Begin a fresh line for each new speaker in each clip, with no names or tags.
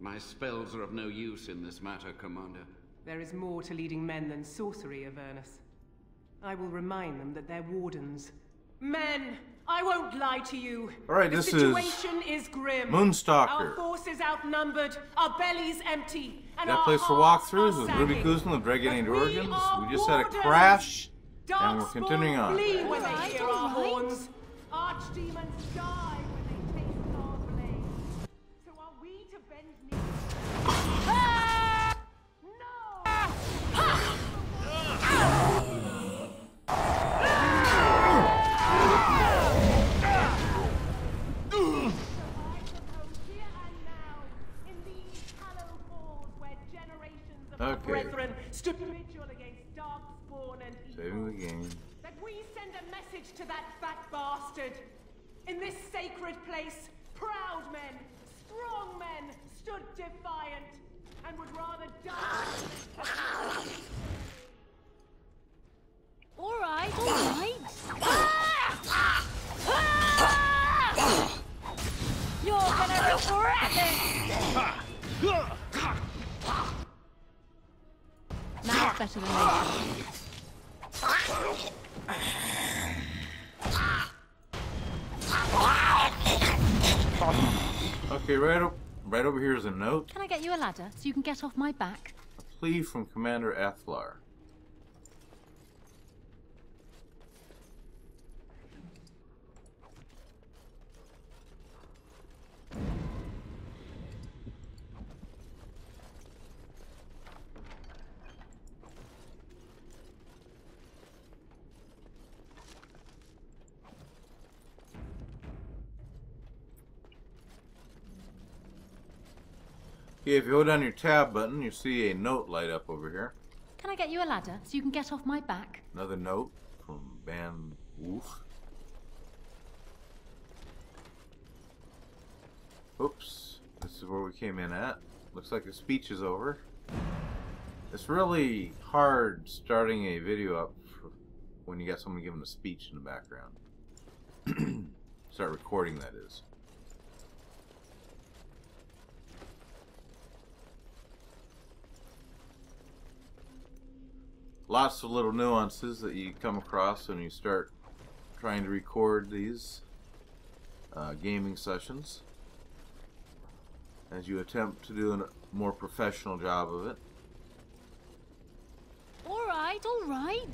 My spells are of no use in this matter, Commander.
There is more to leading men than sorcery, Avernus. I will remind them that they're wardens. Men! I won't lie to you.
All right,
the
this is
situation is grim.
Moonstalker.
Our forces outnumbered, our bellies empty, and
That
our
place for
hearts
walkthroughs
are
with Ruby
sagging.
Kuzma and Dragon
But we
Origins. We just had a
wardens.
crash, and we're continuing on.
flee when they hear our horns. Archdemons die to that fat bastard. In this sacred place, proud men, strong men stood defiant and would rather die.
All right, all right. You're gonna regret this. Now better than later.
Okay, right, o- right over here is a note.
Can I get you a ladder so you can get off my back?
A plea from Commander Athlar. Okay, if you hold down your tab button, you see a note light up over here.
Can I get you a ladder so you can get off my back?
Another note from Van Woof. Oops, this is where we came in at. Looks like the speech is over. It's really hard starting a video up when you got someone giving a speech in the background. Start recording, that is. Lots of little nuances that you come across when you start trying to record these uh, gaming sessions as you attempt to do a more professional job of it.
All right, all right.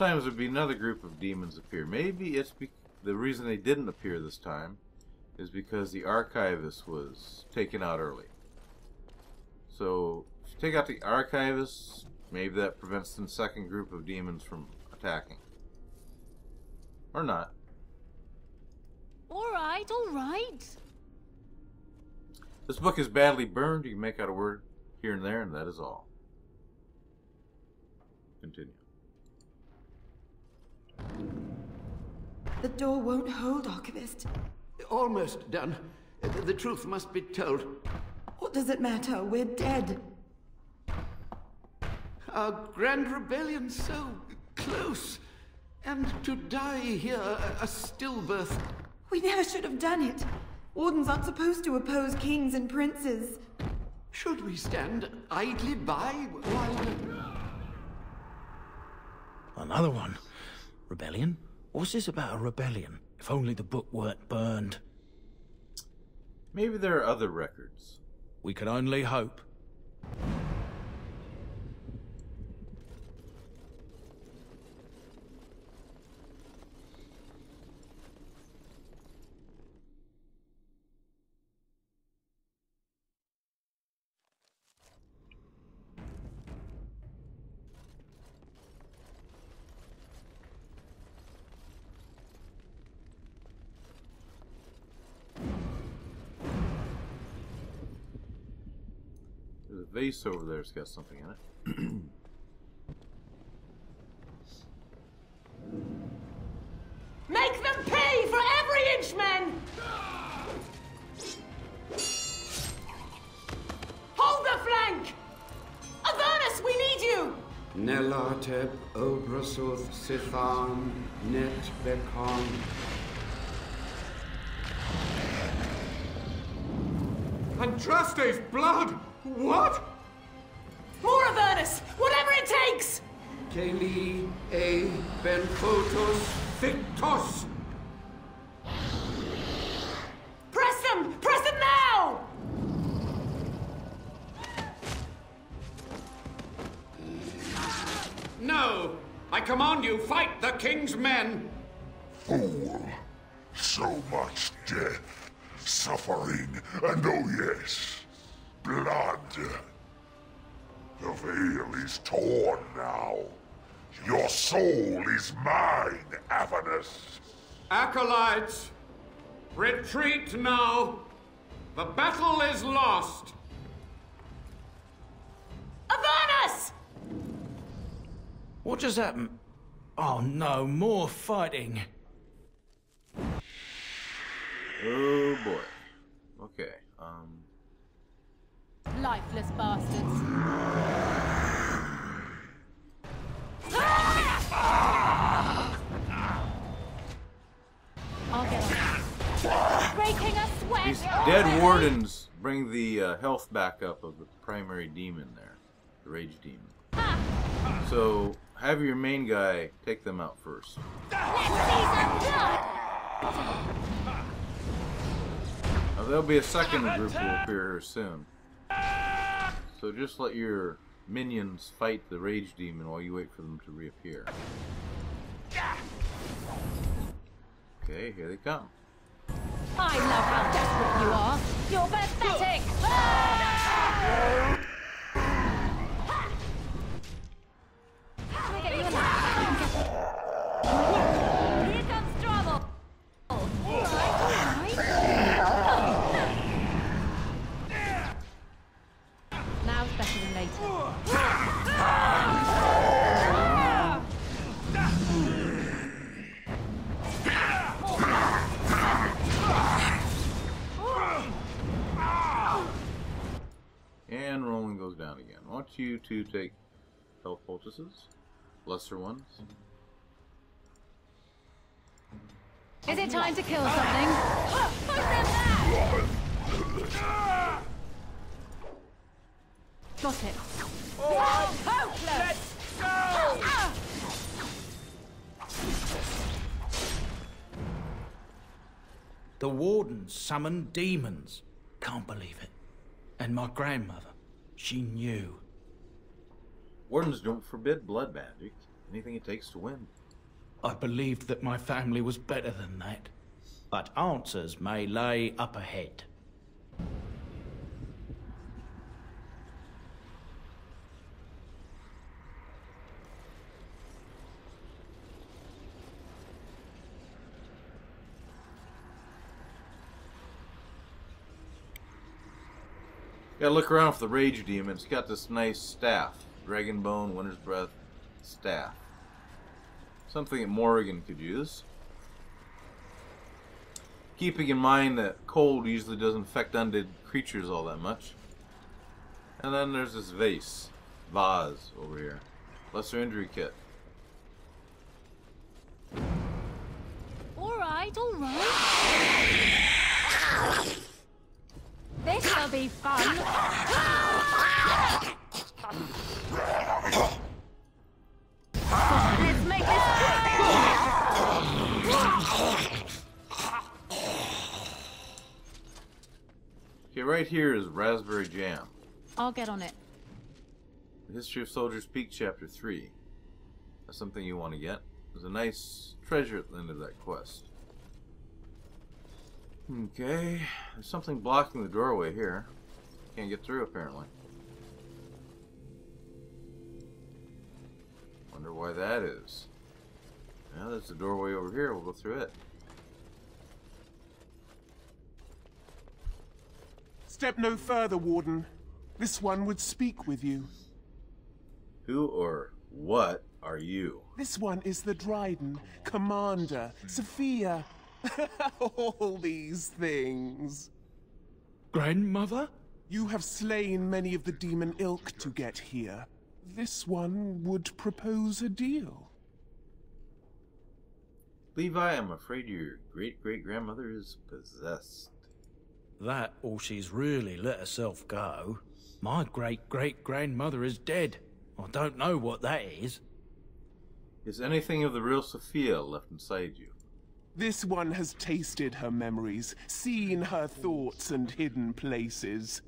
Sometimes there'd be another group of demons appear. Maybe it's be- the reason they didn't appear this time is because the archivist was taken out early. So, if you take out the archivist, maybe that prevents the second group of demons from attacking. Or not.
All right, all right.
This book is badly burned. You can make out a word here and there, and that is all. Continue.
The door won't hold, Archivist.
Almost done. The, the truth must be told.
What does it matter? We're dead.
Our grand rebellion so close. And to die here, a, a stillbirth.
We never should have done it. Wardens aren't supposed to oppose kings and princes.
Should we stand idly by while.
Another one. Rebellion? What's this about a rebellion? If only the book weren't burned.
Maybe there are other records.
We can only hope.
over there's got something in it.
Make them pay for every inch, men! Hold the flank! Avernus, we need you!
Nelateb Obrasuth sithan net and Andraste's blood! What?
Takes!
Keli A Benfotos Victos!
Press them! Press them now!
No! I command you, fight the king's men!
Fool. So much death, suffering, and oh yes, blood. The veil is torn now. Your soul is mine, Avernus.
Acolytes, retreat now! The battle is lost!
Avernus!
What just happened? Oh no, more fighting.
Oh boy. Okay. Um.
Lifeless bastards. I'll get on it. Breaking a sweat.
These dead wardens bring the uh, health back up of the primary demon there, the rage demon. So have your main guy take them out first. Now, there'll be a second group will appear here soon. So just let your minions fight the rage demon while you wait for them to reappear. Okay, here they come.
I love how desperate you are. You're pathetic. Ah!
Lesser ones.
Is it time to kill something? Put them back! Got it. Hopeless!
The wardens summoned demons. Can't believe it. And my grandmother, she knew.
Wardens don't forbid blood magic. Anything it takes to win.
I believed that my family was better than that. But answers may lay up ahead.
Gotta look around for the rage demon. It's got this nice staff. Dragon bone, winter's breath, staff. Something that Morrigan could use. Keeping in mind that cold usually doesn't affect undead creatures all that much. And then there's this vase. Vase over here. Lesser injury kit.
Alright, alright. This'll be fun.
Here is raspberry jam.
I'll get on it.
The History of Soldiers Peak, Chapter 3. That's something you want to get. There's a nice treasure at the end of that quest. Okay, there's something blocking the doorway here. Can't get through, apparently. Wonder why that is. Yeah, there's a doorway over here. We'll go through it.
Step no further, Warden. This one would speak with you.
Who or what are you?
This one is the Dryden, Commander, Sophia. All these things.
Grandmother?
You have slain many of the demon ilk to get here. This one would propose a deal.
Levi, I'm afraid your great great grandmother is possessed.
That or she's really let herself go. My great great grandmother is dead. I don't know what that is.
Is anything of the real Sophia left inside you?
This one has tasted her memories, seen her thoughts and hidden places.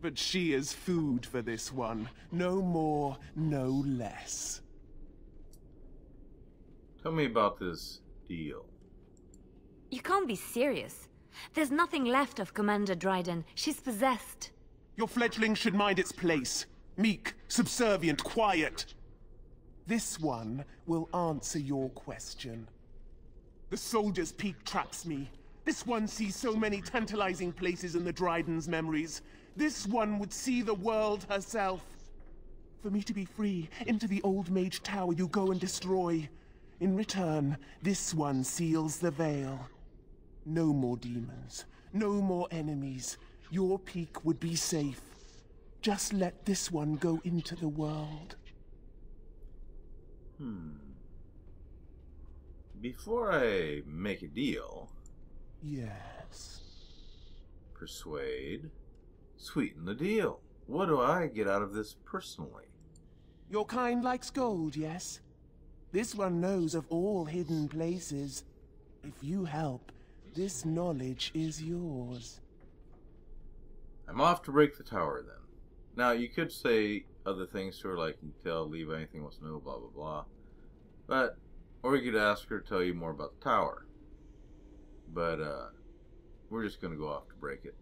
But she is food for this one. No more, no less.
Tell me about this deal.
You can't be serious. There's nothing left of Commander Dryden. She's possessed.
Your fledgling should mind its place. Meek, subservient, quiet. This one will answer your question. The soldier's peak traps me. This one sees so many tantalizing places in the Dryden's memories. This one would see the world herself. For me to be free, into the old mage tower you go and destroy. In return, this one seals the veil. No more demons. No more enemies. Your peak would be safe. Just let this one go into the world.
Hmm. Before I make a deal,
Yes.
persuade, sweeten the deal. What do I get out of this personally?
Your kind likes gold, yes? This one knows of all hidden places. If you help, this knowledge is yours.
I'm off to break the tower then. Now, you could say other things to her, like you tell Levi anything wants to know, blah, blah, blah. But, or you could ask her to tell you more about the tower. But, uh, we're just gonna go off to break it.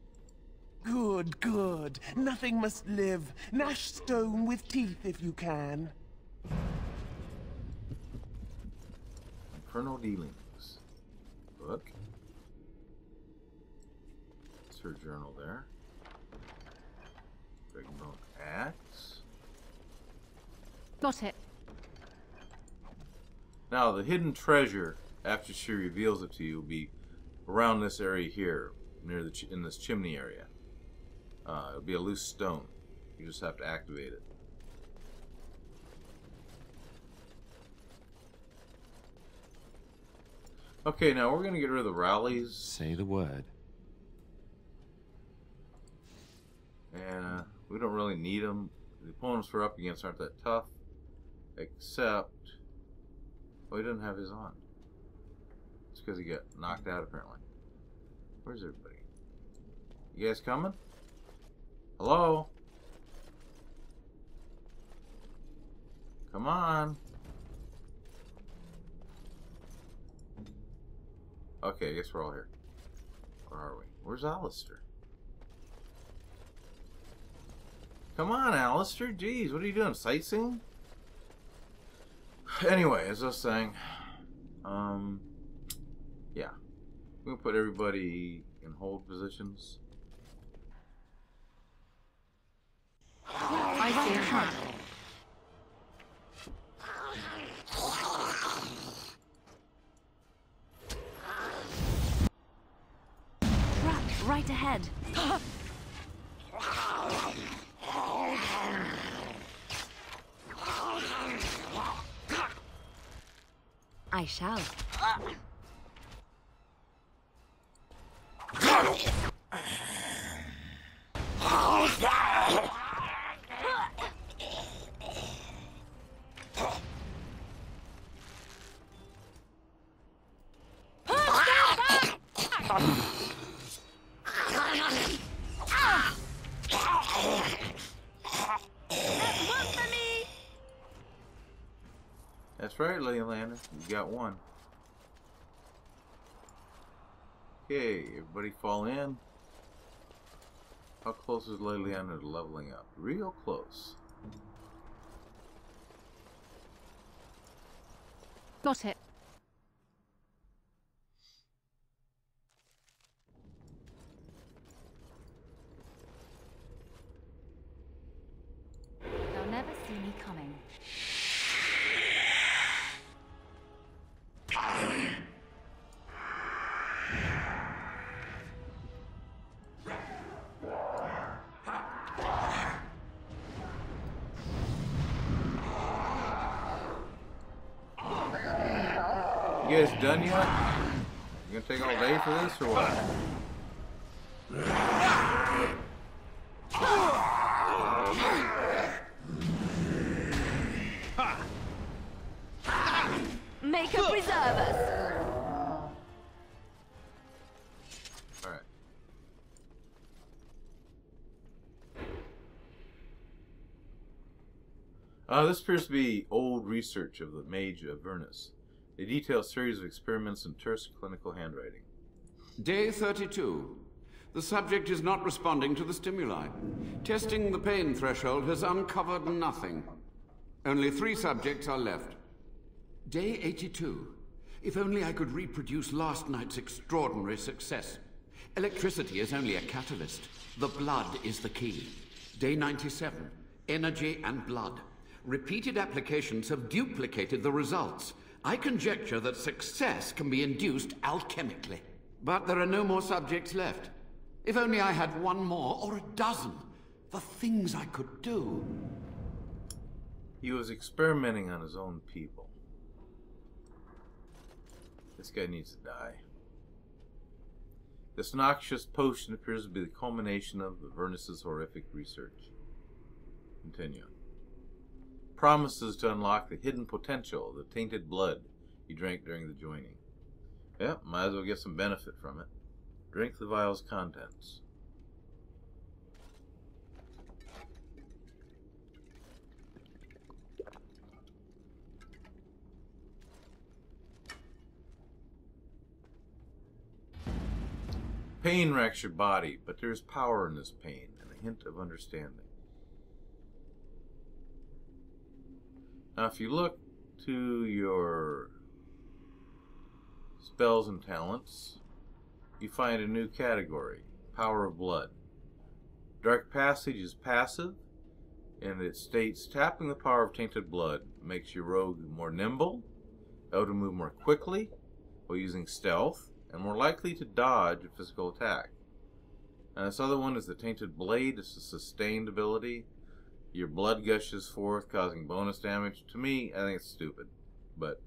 Good, good. Nothing must live. Gnash stone with teeth if you can.
Infernal Dealings. Book. It's journal there. Dragonbone Axe.
Got it.
Now, the hidden treasure, after she reveals it to you, will be around this area here, near the ch- in this chimney area. Uh, it'll be a loose stone. You just have to activate it. Okay, now we're gonna get rid of the rallies,
Say the word.
And uh, we don't really need them. The opponents we're up against aren't that tough, except oh, he doesn't have his on. It's because he got knocked out apparently. Where's everybody? You guys coming? Hello? Come on. Okay, I guess we're all here. Where are we? Where's Alistair? Come on, Alistair. Jeez, what are you doing? Sightseeing? Anyway, as I was saying, um, yeah. We're gonna put everybody in hold positions.
I see a trap.
Trap right ahead. I shall.
That's right, Leolander. You got one. Okay, everybody fall in. How close is Leolander to leveling up? Real close.
Got it.
For this or what?
Maker preserve us.
Alright. Uh, this appears to be old research of the Mage Avernus. They detail a series of experiments in terse clinical handwriting.
Day 32. The subject is not responding to the stimuli. Testing the pain threshold has uncovered nothing. Only three subjects are left. Day 82. If only I could reproduce last night's extraordinary success. Electricity is only a catalyst. The blood is the key. Day 97. Energy and blood. Repeated applications have duplicated the results. I conjecture that success can be induced alchemically. But there are no more subjects left. If only I had one more, or a dozen. The things I could do.
He was experimenting on his own people. This guy needs to die. This noxious potion appears to be the culmination of the Avernus's horrific research. Continue. Promises to unlock the hidden potential of the tainted blood he drank during the joining. Yep, might as well get some benefit from it. Drink the vial's contents. Pain racks your body, but there is power in this pain and a hint of understanding. Now, if you look to your spells and talents, you find a new category Power of Blood. Dark Passage is passive, and it states tapping the power of tainted blood makes your rogue more nimble, able to move more quickly while using stealth, and more likely to dodge a physical attack. And this other one is the Tainted Blade. It's a sustained ability. Your blood gushes forth, causing bonus damage. To me, I think it's stupid. But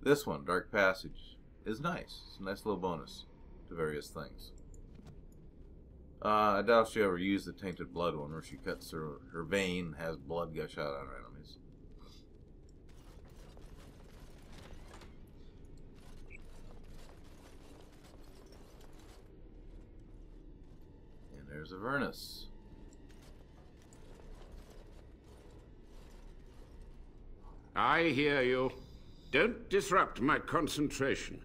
this one, Dark Passage, is nice. It's a nice little bonus to various things. Uh, I doubt she ever used the Tainted Blood one where she cuts her, her vein has blood gush out on her enemies. And there's Avernus.
I hear you. Don't disrupt my concentration.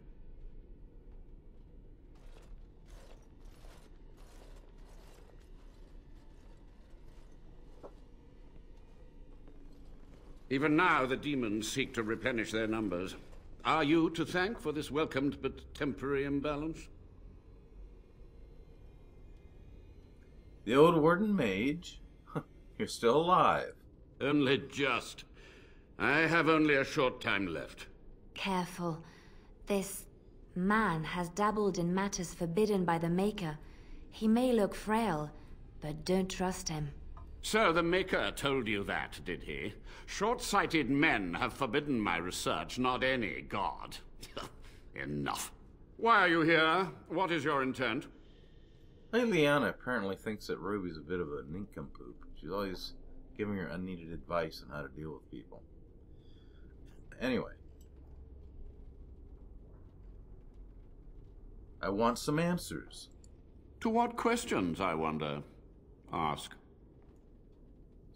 Even now, the demons seek to replenish their numbers. Are you to thank for this welcomed but temporary imbalance?
The old warden mage? You're still alive.
Only just. I have only a short time left.
Careful. This man has dabbled in matters forbidden by the Maker. He may look frail, but don't trust him.
So the Maker told you that, did he? Short-sighted men have forbidden my research, not any god. Enough. Why are you here? What is your intent?
Leliana apparently thinks that Ruby's a bit of a nincompoop. She's always giving her unneeded advice on how to deal with people. Anyway. I want some answers.
To what questions, I wonder? Ask.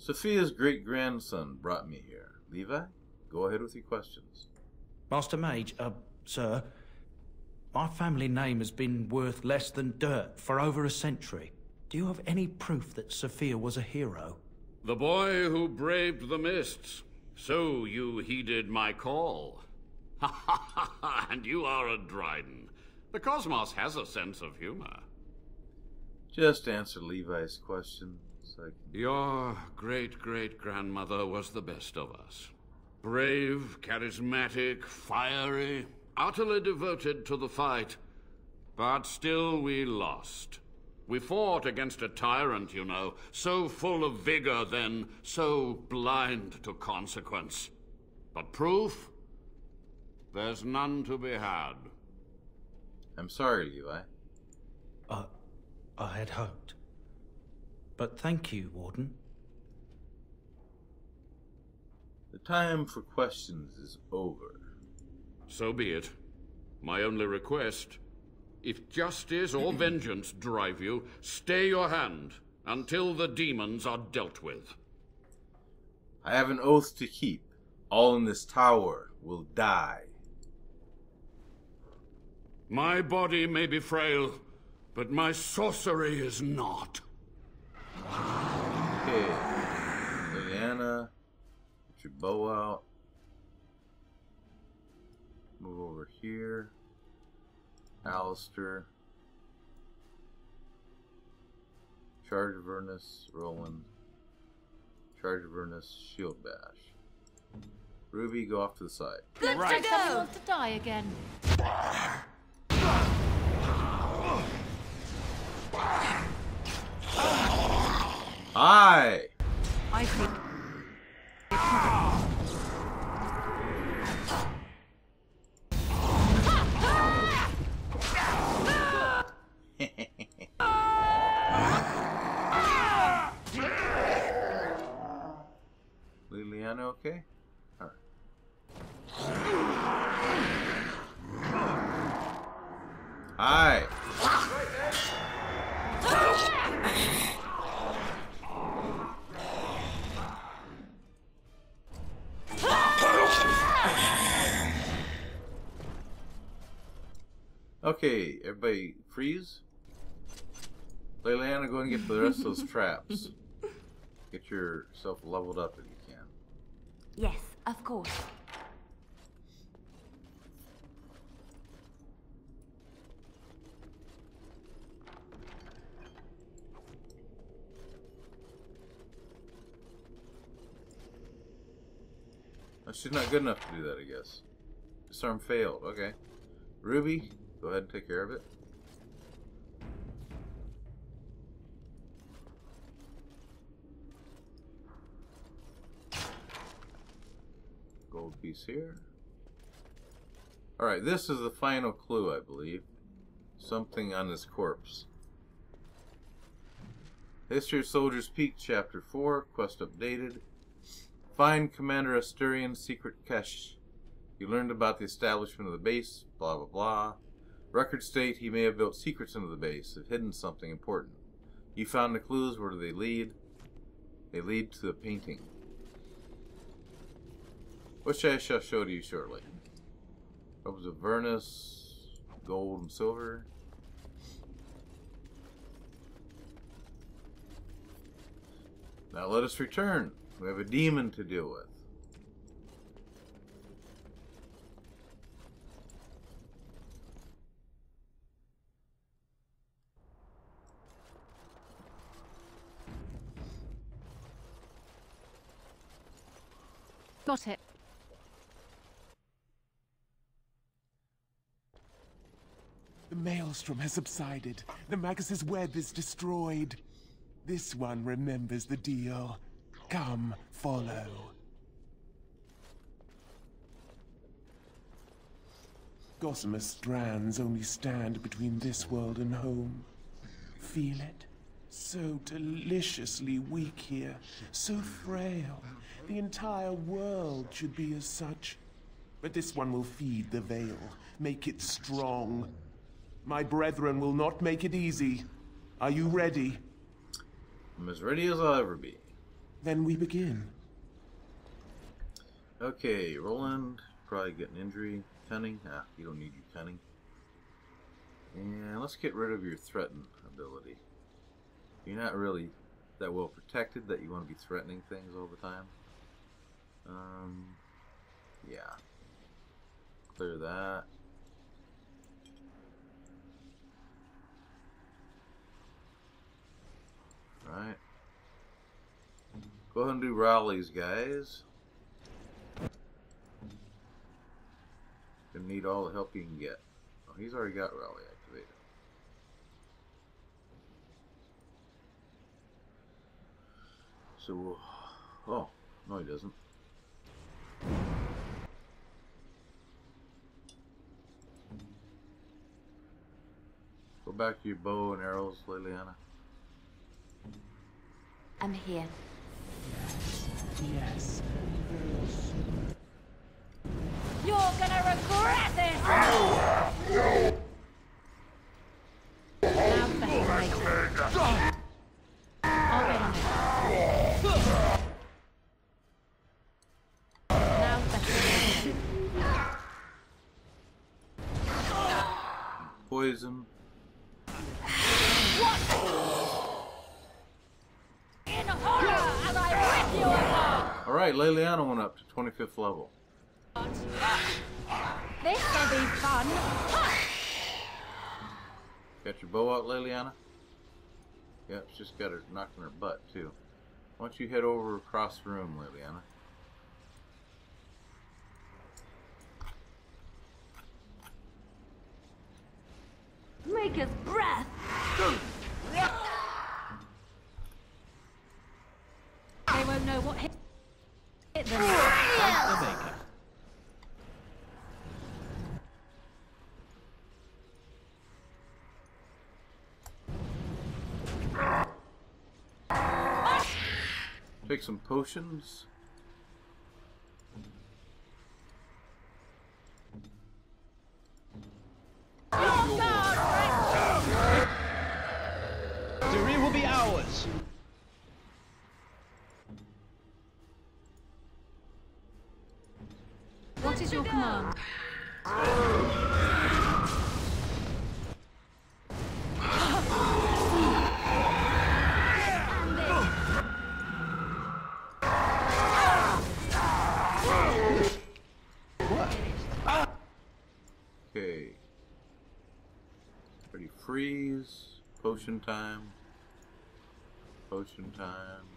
Sophia's great grandson brought me here. Levi, go ahead with your questions.
Master Mage, uh, sir, my family name has been worth less than dirt for over a century. Do you have any proof that Sophia was a hero?
The boy who braved the mists. So you heeded my call. Ha ha ha ha! And you are a Dryden. The cosmos has a sense of humor.
Just answer Levi's question. So I can...
Your great great grandmother was the best of us. Brave, charismatic, fiery, utterly devoted to the fight. But still we lost. We fought against a tyrant, you know, so full of vigor then, so blind to consequence. But proof? There's none to be had.
I'm sorry, Levi.
I, I had hoped. But thank you, Warden.
The time for questions is over.
So be it. My only request if justice or vengeance drive you, stay your hand until the demons are dealt with.
I have an oath to keep. All in this tower will die.
My body may be frail, but my sorcery is not.
Okay. Leliana, get your bow out. Move over here. Alistair. Charge of Avernus, Roland. Charge of Avernus, Shield Bash. Ruby, go off to the side.
Good to go! wants to die again.
Aye!
I think...
Leliana okay? Alright. Hi! Okay, everybody freeze. Leliana, go and get the rest of those traps. Get yourself leveled up if you can.
Yes, of course.
Oh, she's not good enough to do that, I guess. Disarm failed. Okay. Ruby, go ahead and take care of it. Gold piece here. Alright, this is the final clue, I believe. Something on his corpse. History of Soldiers Peak, Chapter 4, quest updated. Find Commander Asturian's secret cache. You learned about the establishment of the base, blah blah blah. Records state he may have built secrets into the base, have hidden something important. You found the clues, where do they lead? They lead to a painting. Which I shall show to you shortly. Robes of Vernus, gold and silver. Now let us return. We have a demon to deal with.
Got it.
The maelstrom has subsided. The Magus's web is destroyed. This one remembers the deal. Come, follow. Gossamer strands only stand between this world and home. Feel it? So deliciously weak here, so frail. The entire world should be as such. But this one will feed the veil, make it strong. My brethren will not make it easy. Are you ready?
I'm as ready as I'll ever be.
Then we begin.
Okay, Roland, probably get an injury. Cunning? Ah, you don't need your cunning. And let's get rid of your threaten ability. You're not really that well protected that you want to be threatening things all the time. Um, yeah. Clear that. Right. Go ahead and do rallies, guys. Gonna need all the help you can get. Oh, he's already got rally So, oh, no he doesn't. Go back to your bow and arrows, Leliana.
I'm here.
Yes.
You're gonna regret this! No!
Poison.
In horror as I rip you apart!
Alright, Leliana went up to 25th level.
This'll be fun!
Got your bow out, Leliana? Yep, she's just got her knocking her butt, too. Why don't you head over across the room, Leliana?
Maker's breath! They won't know what hit, hit them.
The Maker.
Take some potions. Freeze. Potion time. Potion time.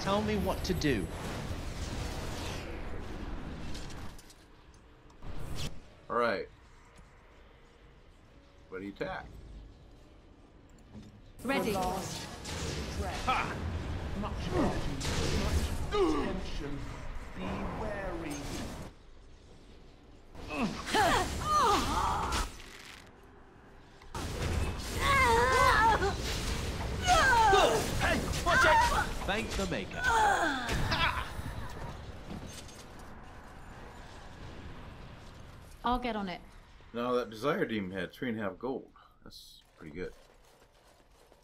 Tell me what to do.
Alright. Ready, attack.
Ready.
Ha! Much energy, much tension. Be wary.
Thank the Maker.
I'll get on it.
Now that Desire Demon had three and a half gold. That's pretty good.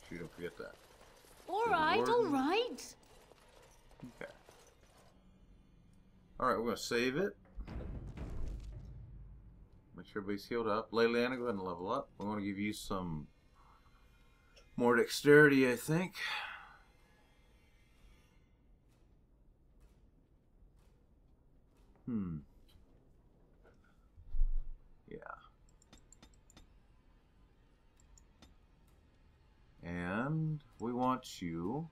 Sure you don't forget that.
All
Good
right, all
warden.
right.
Okay. Alright, we're gonna save it. Make sure everybody's healed up. Leliana, go ahead and level up. I'm gonna give you some more dexterity, I think. Hmm. Yeah. And we want you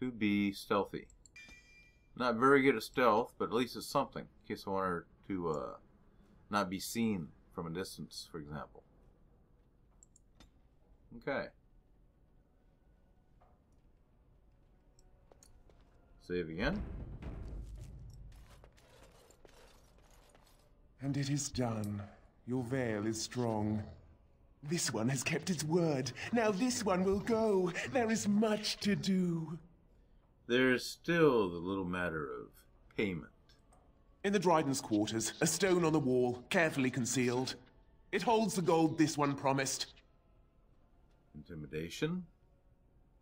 to be stealthy. Not very good at stealth, but at least it's something. In case I want her to uh, not be seen from a distance, for example. Okay. Save again.
And it is done. Your veil is strong. This one has kept its word. Now this one will go. There is much to do.
There's still the little matter of payment.
In the Dryden's quarters, a stone on the wall, carefully concealed. It holds the gold this one promised.
Intimidation.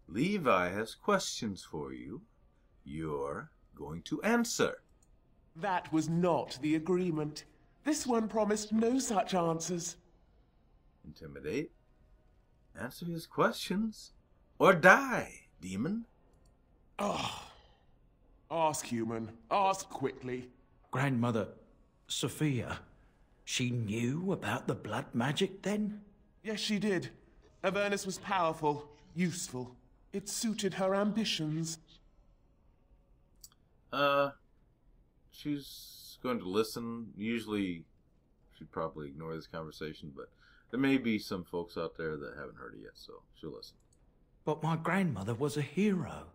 Levi has questions for you. You're going to answer.
That was not the agreement. This one promised no such answers.
Intimidate. Answer his questions. Or die, demon.
Ah. Ask, human. Ask quickly.
Grandmother, Sophia, she knew about the blood magic then?
Yes, she did. Avernus was powerful, useful. It suited her ambitions.
Uh, she's going to listen. Usually, she'd probably ignore this conversation, but there may be some folks out there that haven't heard it yet, so she'll listen.
But my grandmother was a hero.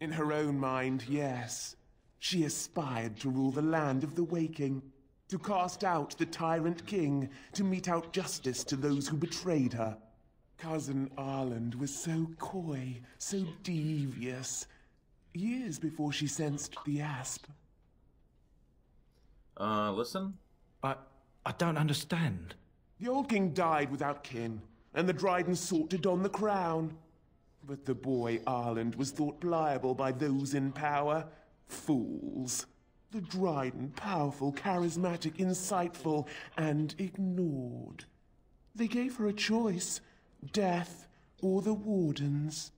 In her own mind, yes. She aspired to rule the land of the waking. To cast out the tyrant king, to mete out justice to those who betrayed her. Cousin Arland was so coy, so devious. Years before she sensed the asp.
Uh, listen?
I, I don't understand.
The old king died without kin, and the Dryden sought to don the crown. But the boy Arland was thought pliable by those in power. Fools. The Dryden powerful, charismatic, insightful, and ignored. They gave her a choice death or the Wardens.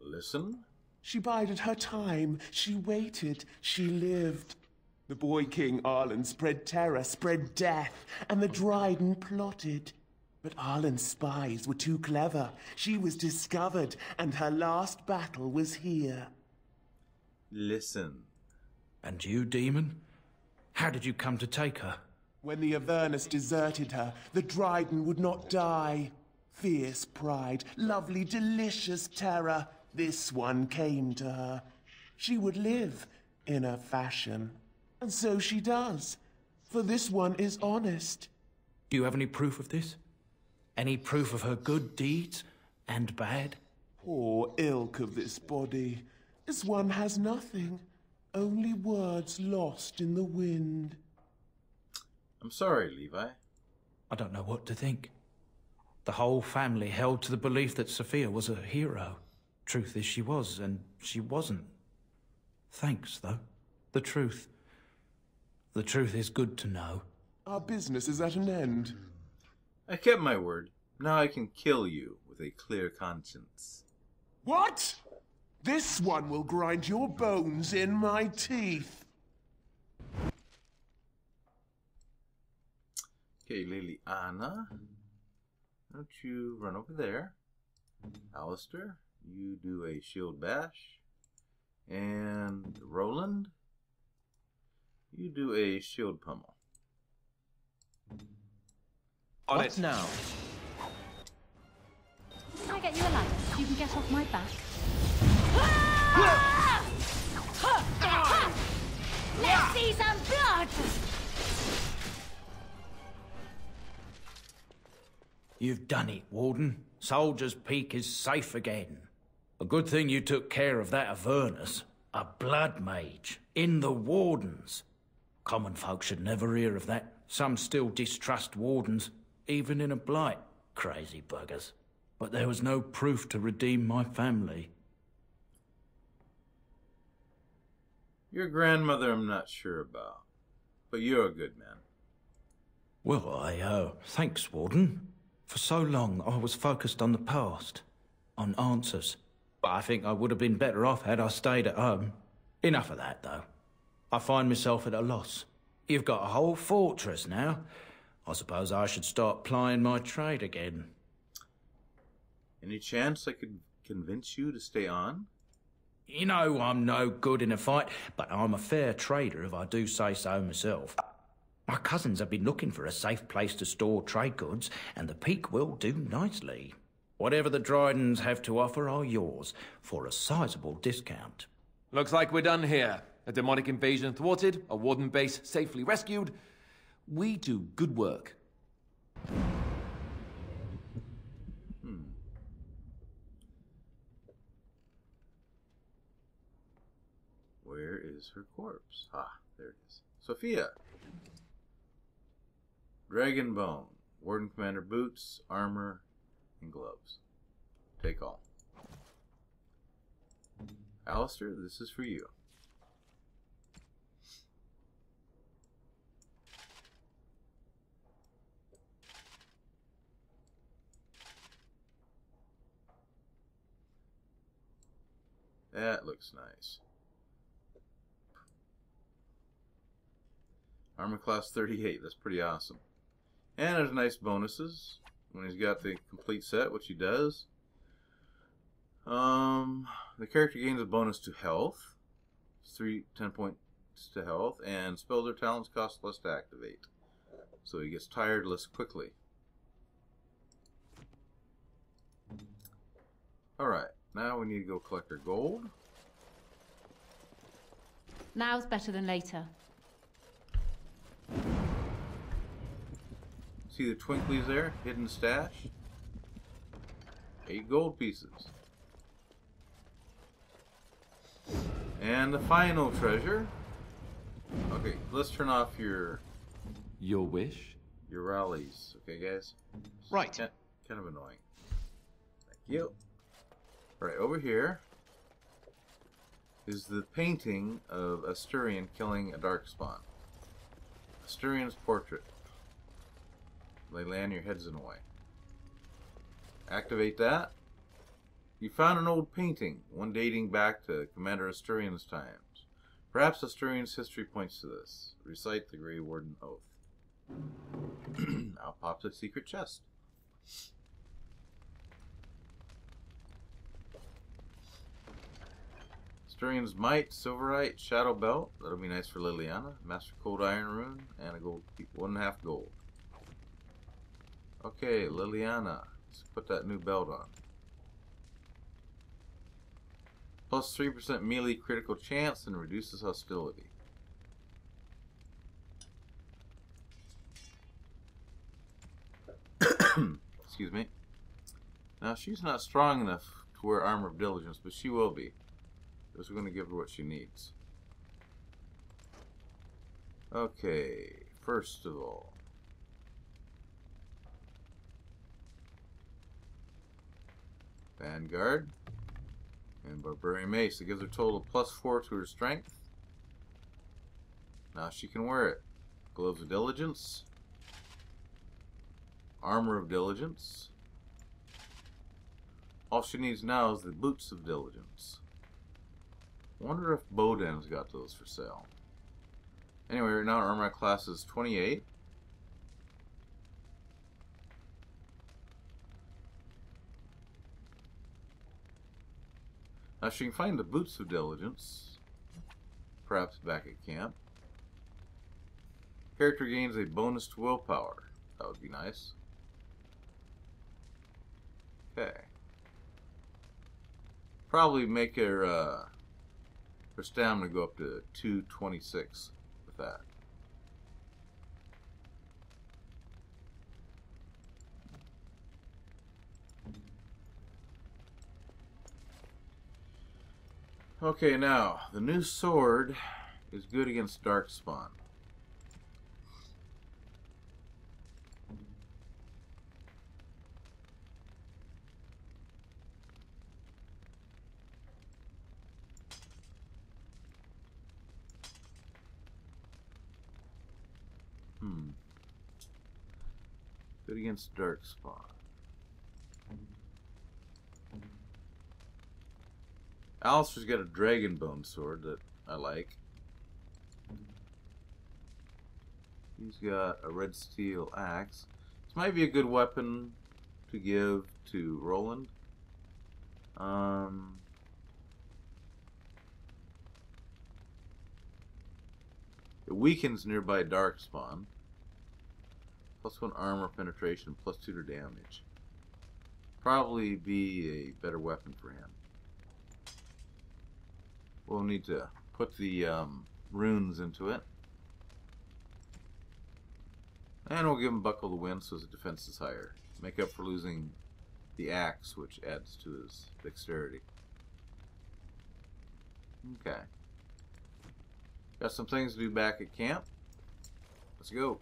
Listen?
She bided her time. She waited. She lived. The boy King Arland spread terror, spread death, and the Dryden plotted. But Arland's spies were too clever. She was discovered, and her last battle was here.
Listen.
And you, demon? How did you come to take her?
When the Avernus deserted her, the Dryden would not die. Fierce pride, lovely, delicious terror. This one came to her. She would live in a fashion. And so she does. For this one is honest.
Do you have any proof of this? Any proof of her good deeds and bad?
Poor ilk of this body. This one has nothing. Only words lost in the wind.
I'm sorry, Levi.
I don't know what to think. The whole family held to the belief that Sophia was a hero. Truth is, she was, and she wasn't. Thanks, though. The truth. The truth is good to know.
Our business is at an end.
I kept my word. Now I can kill you with a clear conscience.
What? This one will grind your bones in my teeth.
Okay, Leliana. Don't you run over there. Alistair, you do a shield bash. And Roland, you do a shield pummel.
On what it now.
Can I get you a ladder you can get off my back? Let's see some blood!
You've done it, Warden. Soldier's Peak is safe again. A good thing you took care of that Avernus. A blood mage. In the Wardens. Common folk should never hear of that. Some still distrust Wardens, even in a blight. Crazy buggers. But there was no proof to redeem my family.
Your grandmother I'm not sure about. But you're a good man.
Well, I, uh, thanks, Warden. For so long, I was focused on the past, on answers. But I think I would have been better off had I stayed at home. Enough of that, though. I find myself at a loss. You've got a whole fortress now. I suppose I should start plying my trade again.
Any chance I could convince you to stay on?
You know I'm no good in a fight, but I'm a fair trader if I do say so myself. My cousins have been looking for a safe place to store trade goods, and the Peak will do nicely. Whatever the Drydens have to offer are yours, for a sizable discount.
Looks like we're done here. A demonic invasion thwarted, a warden base safely rescued. We do good work.
Hmm. Where is her corpse? Ah, there it is. Sophia! Dragon Bone. Warden Commander boots, armor, and gloves. Take all. Alistair, this is for you. That looks nice. Armor class 38, that's pretty awesome. And there's nice bonuses when he's got the complete set, which he does. Um, the character gains a bonus to health, three, 10 points to health, and spells or talents cost less to activate. So he gets tired less quickly. Alright, now we need to go collect our gold.
Now's better than later.
See the twinklies there? Hidden stash? Eight gold pieces. And the final treasure. Okay, let's turn off your
Your wish?
your rallies. Okay, guys?
Right.
Kind, kind of annoying. Thank you. Alright, over here is the painting of Asturian killing a Darkspawn. Asturian's portrait. Leyland, your head's in the way. Activate that. You found an old painting, one dating back to Commander Asturian's times. Perhaps Asturian's history points to this. Recite the Grey Warden Oath. Now pops a secret chest. Asturian's Might, Silverite, Shadow Belt. That'll be nice for Leliana. Master Cold Iron Rune, and a gold, one and a half gold. Okay, Leliana. Let's put that new belt on. Plus 3% melee critical chance and reduces hostility. Excuse me. Now, she's not strong enough to wear Armor of Diligence, but she will be. Because we're going to give her what she needs. Okay, first of all. Vanguard. And Barbarian Mace. It gives her total plus 4 to her strength. Now she can wear it. Gloves of Diligence. Armor of Diligence. All she needs now is the Boots of Diligence. Wonder if Bodahn's got those for sale. Anyway, right now armor class is 28. Now she can find the Boots of Diligence, perhaps back at camp. Character gains a bonus to willpower. That would be nice. Okay. Probably make her, uh, her stamina go up to 226 with that. Okay, now, the new sword is good against Darkspawn. Hmm. Good against Darkspawn. Alistair's got a dragon bone sword that I like. He's got a red steel axe. This might be a good weapon to give to Roland. Um, it weakens nearby Darkspawn. Plus one armor penetration, plus two to damage. Probably be a better weapon for him. We'll need to put the um, runes into it. And we'll give him Buckle the Wind so his defense is higher. Make up for losing the axe, which adds to his dexterity. Okay. Got some things to do back at camp. Let's go.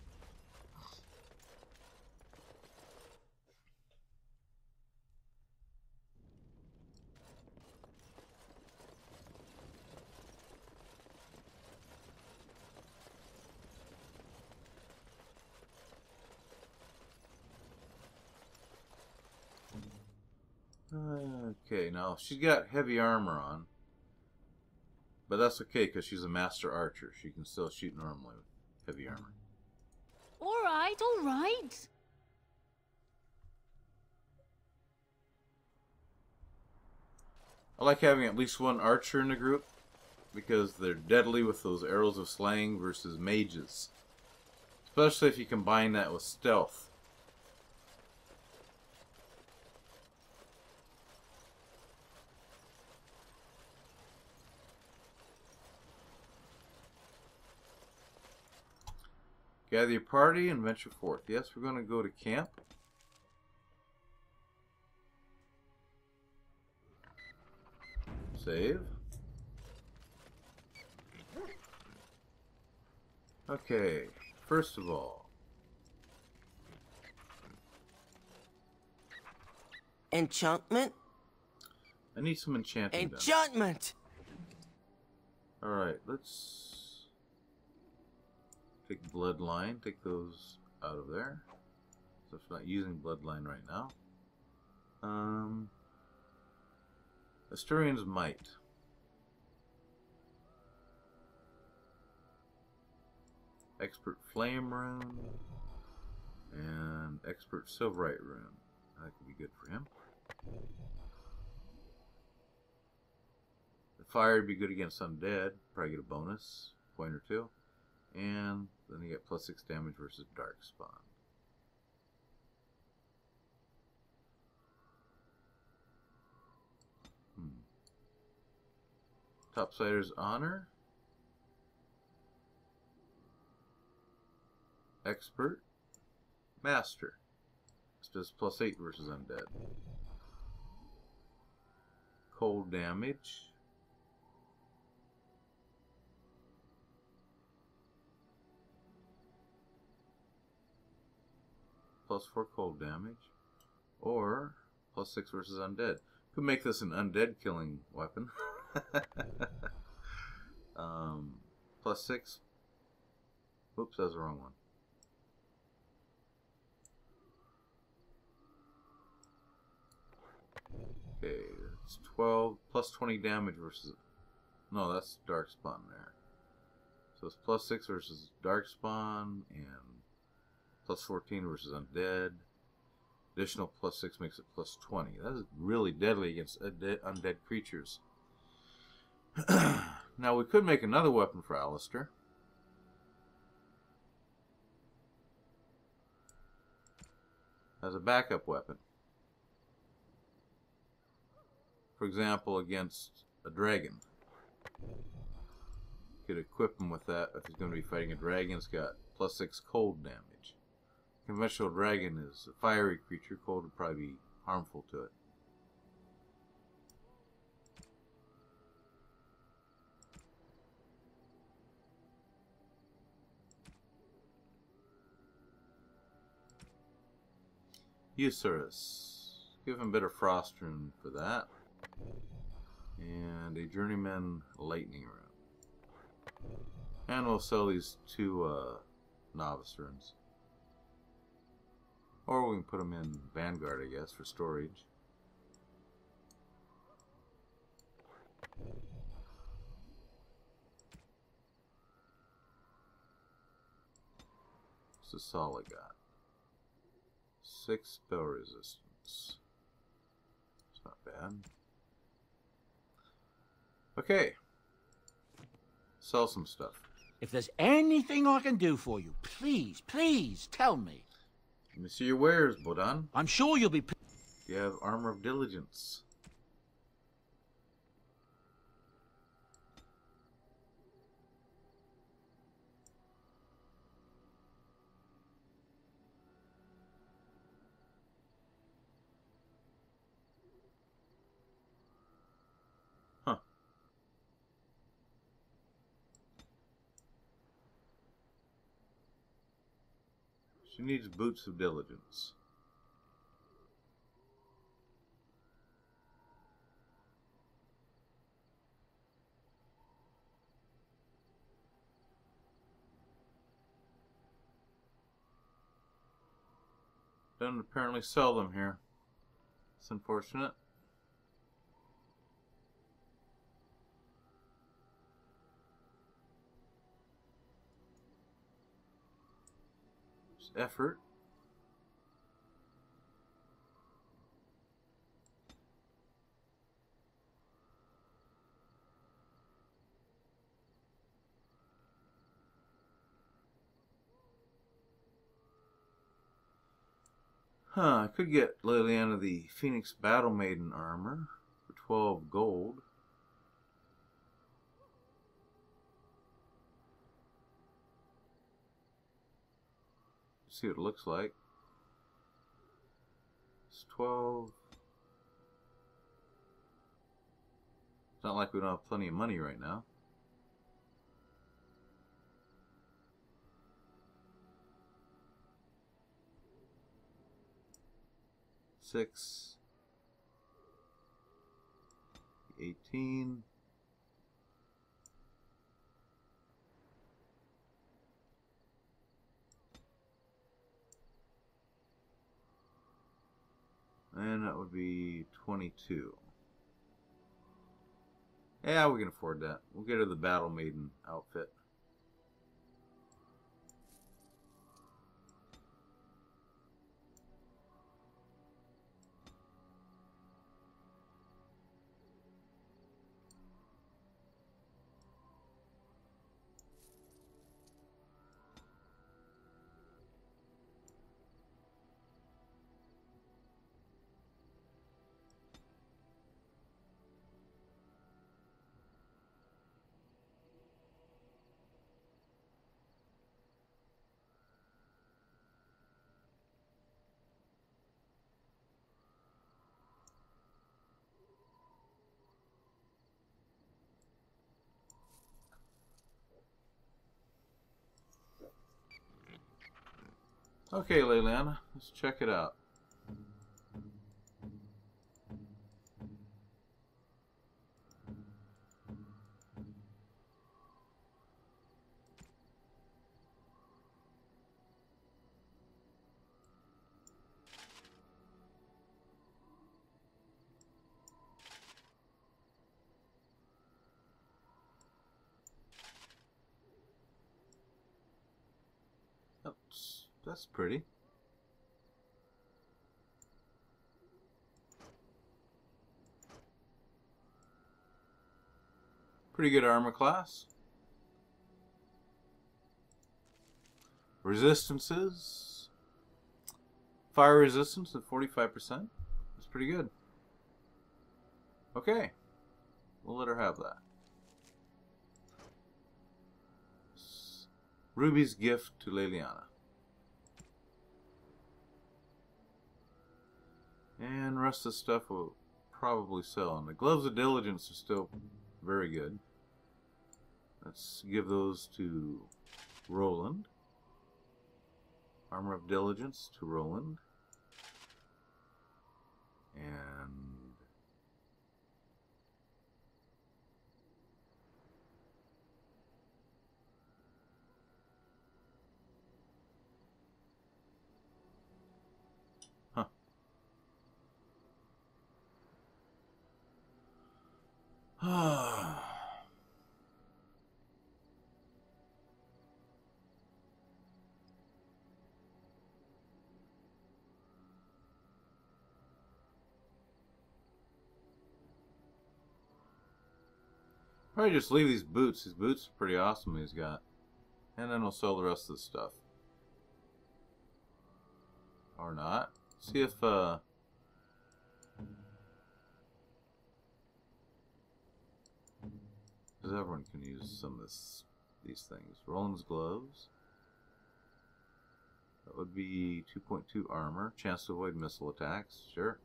Okay, now she's got heavy armor on. But that's okay because she's a master archer. She can still shoot normally with heavy armor.
All right, all right.
I like having at least one archer in the group because they're deadly with those arrows of slaying versus mages. Especially if you combine that with stealth. Gather your party and venture forth. Yes, we're going to go to camp. Save. Okay, first of all,
Enchantment?
I need some enchanting done.
Enchantment!
Alright, let's take Bloodline, take those out of there. So it's not using Bloodline right now. Um, Asturian's Might. Expert Flame Rune. And Expert Silverite Rune. That could be good for him. The fire would be good against undead. Probably get a bonus point or two. And then you get plus six damage versus dark spawn. Hmm. Topsider's honor. Expert. Master. This does plus 8 versus undead. Cold damage. Plus 4 cold damage. Or plus 6 versus undead. Could make this an undead killing weapon. um, plus 6. Oops, that was the wrong one. Okay, it's 12 plus 20 damage versus. No, that's Dark Spawn there. So it's plus 6 versus Dark Spawn and plus 14 versus Undead. Additional plus 6 makes it plus 20. That is really deadly against undead creatures. now we could make another weapon for Alistair. As a backup weapon. For example, against a dragon. Could equip him with that if he's going to be fighting a dragon. It's got plus 6 cold damage. Conventional dragon is a fiery creature. Cold would probably be harmful to it. Yusaris. Give him a bit of frost rune for that. And a journeyman lightning rune. And we'll sell these two uh, novice runes. Or we can put them in Vanguard, I guess, for storage. What's the solid got? Six spell resistance. It's not bad. Okay. Sell some stuff.
If there's anything I can do for you, please, please tell me.
Let me see your wares, Bodahn.
I'm sure you'll be.
You have armor of diligence. She needs boots of diligence. Don't apparently sell them here. It's unfortunate. Effort. Huh, I could get Leliana the Phoenix Battle Maiden armor for 12 gold. See what it looks like. It's 12. It's not like we don't have plenty of money right now. Six. Eighteen. And that would be 22. Yeah, we can afford that. We'll get her the Battle Maiden outfit. Okay, Leliana, let's check it out. That's, pretty. Pretty good armor class. Resistances. Fire resistance at 45%. That's pretty good. Okay. We'll let her have that. Ruby's gift to Leliana. And rest of the stuff will probably sell. And the gloves of diligence are still very good. Let's give those to Roland. Armor of diligence to Roland. And Probably just leave these boots. These boots are pretty awesome he's got. And then we'll sell the rest of the stuff. Or not. See if, uh... Because everyone can use some of this, these things. Roland's gloves. That would be 2.2 armor. Chance to avoid missile attacks. Sure.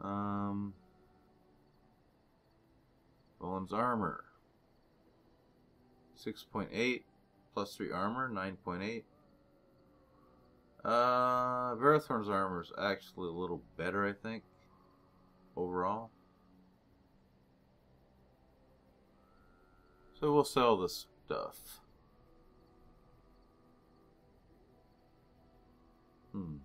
Um... Roland's armor. 6.8 plus 3 armor, 9.8. Uh, Varathorn's armor is actually a little better, I think, overall. So we'll sell this stuff. Hmm.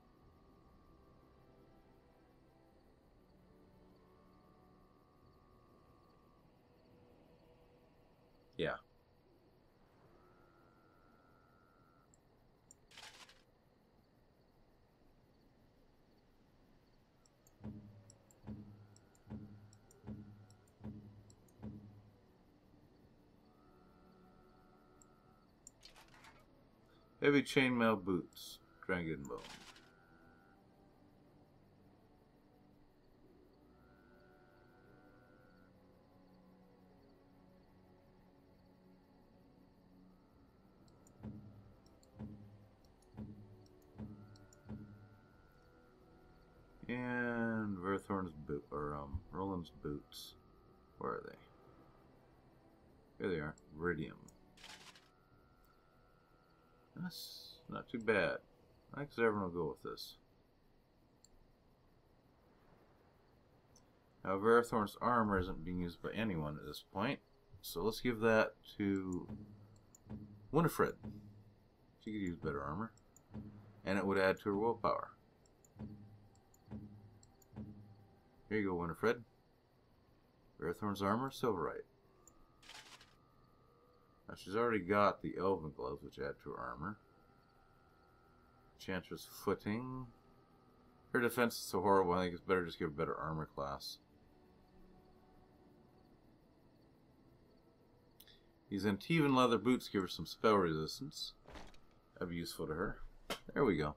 Heavy chainmail boots, dragon bone. And Varathorn's boot, or um, Roland's boots. Where are they? Here they are. Veridium. That's not too bad. I think everyone will go with this. Now, Varathorn's armor isn't being used by anyone at this point, so let's give that to Winifred. She could use better armor, and it would add to her willpower. Here you go, Winifred. Varathorn's armor, Silverite. Now she's already got the Elven gloves, which add to her armor. Enchanter's Footing. Her defense is so horrible, I think it's better just give her better armor class. These Antivan leather boots give her some spell resistance. That'd be useful to her. There we go.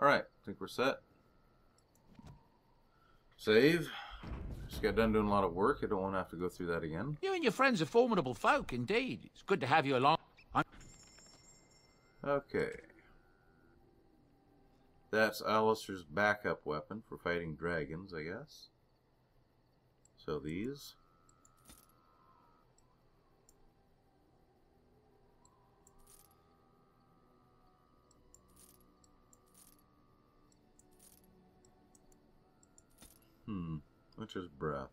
Alright, I think we're set. Save. Just got done doing a lot of work. I don't want to have to go through that again.
You and your friends are formidable folk, indeed. It's good to have you along. I'm
Okay. That's Alistair's backup weapon for fighting dragons, I guess. So these. Hmm. Which is breath.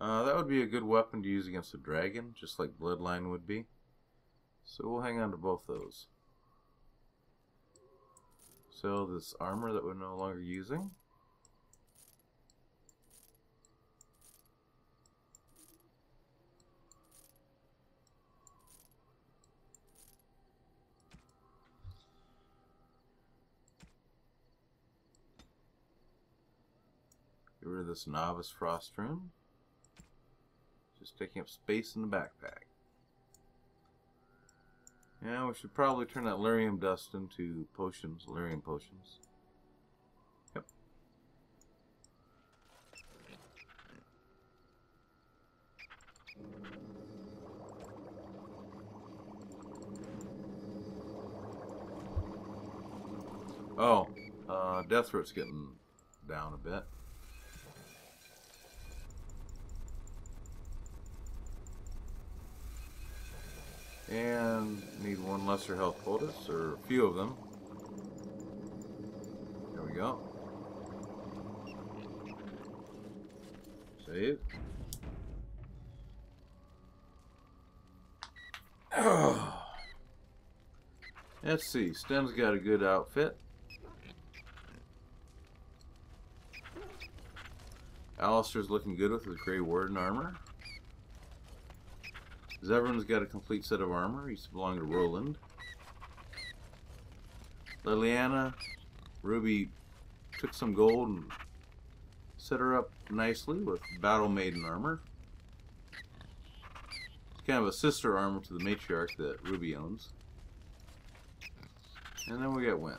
Uh, that would be a good weapon to use against a dragon, just like Bloodline would be. So we'll hang on to both those. So this armor that we're no longer using. Rid of this novice frost rune. Just taking up space in the backpack. Yeah, we should probably turn that lyrium dust into potions, lyrium potions. Yep. Oh, uh, Deathroot's getting down a bit. And need one lesser health poultice, or a few of them. There we go. Save. Let's see, Sten's got a good outfit. Alistair's looking good with his Grey Warden armor. Zevran's got a complete set of armor. He used to belong to Roland. Leliana, Ruby took some gold and set her up nicely with Battle Maiden armor. It's kind of a sister armor to the matriarch that Ruby owns. And then we got Wynn.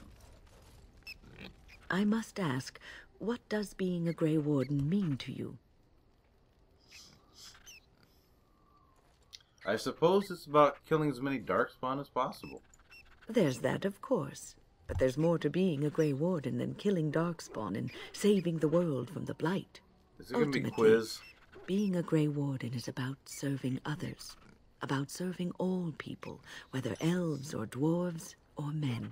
I must ask, what does being a Grey Warden mean to you?
I suppose it's about killing as many Darkspawn as possible.
There's that, of course. But there's more to being a Grey Warden than killing Darkspawn and saving the world from the Blight.
Is it going to be quiz?
Being a Grey Warden is about serving others, about serving all people, whether elves or dwarves or men.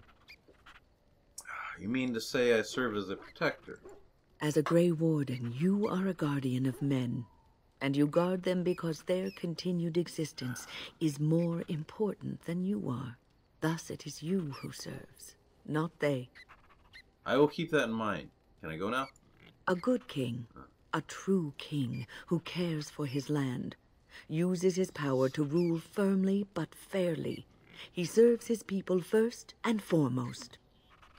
Ah, you mean to say I serve as a protector?
As a Grey Warden, you are a guardian of men, and you guard them because their continued existence is more important than you are. Thus, it is you who serves, not they.
I will keep that in mind. Can I go now?
A good king, a true king who cares for his land, uses his power to rule firmly but fairly. He serves his people first and foremost.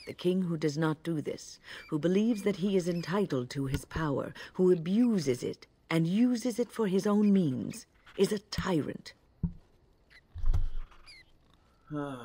The king who does not do this, who believes that he is entitled to his power, who abuses it and uses it for his own means, is a tyrant.
so,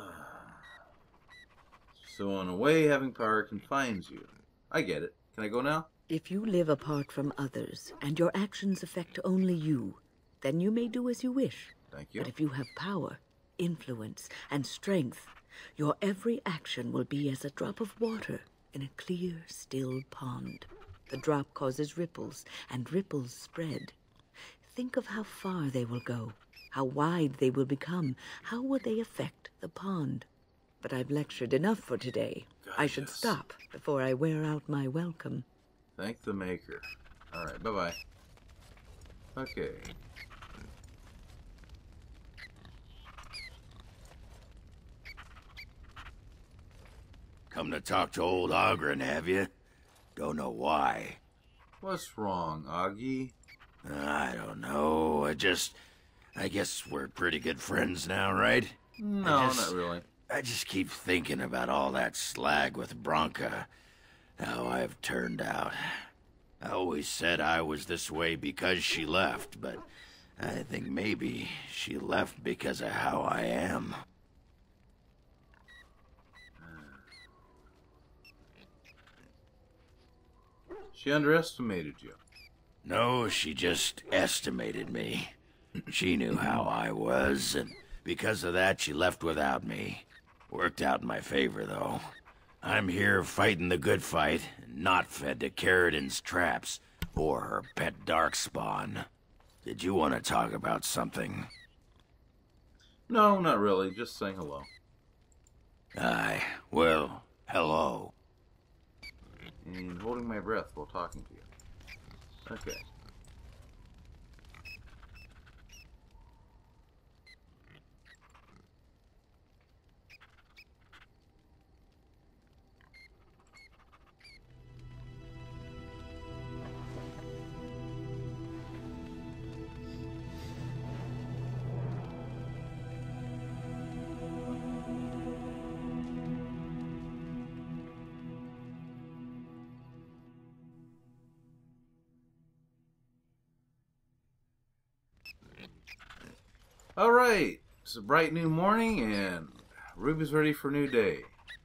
in a way, having power confines you. I get it. Can I go now?
If you live apart from others and your actions affect only you, then you may do as you wish.
Thank you.
But if you have power, influence, and strength, Your every action will be as a drop of water in a clear, still pond. The drop causes ripples, and ripples spread. Think of how far they will go, how wide they will become, how will they affect the pond. But I've lectured enough for today. I should stop before I wear out my welcome.
Thank the Maker. Alright, bye bye. Okay.
Come to talk to old Ogren, have you? Don't know why.
What's wrong, Augie?
I don't know. I just. I guess we're pretty good friends now, right?
No,
I just-
not really.
I just keep thinking about all that slag with Branka. How I've turned out. I always said I was this way because she left, but I think maybe she left because of how I am.
She underestimated you.
No, she just estimated me. She knew how I was, and because of that, she left without me. Worked out in my favor, though. I'm here fighting the good fight, and not fed to Caridin's traps or her pet darkspawn. Did you want to talk about something?
No, not really. Just saying hello.
Aye, well, hello.
And holding my breath while talking to you. Okay. All right, it's a bright new morning, and Ruby's ready for a new day.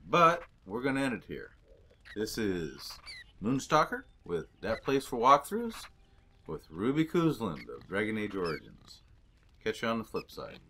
But we're gonna end it here. This is Moonstalker with that place for walkthroughs with Ruby Cousland of Dragon Age Origins. Catch you on the flip side.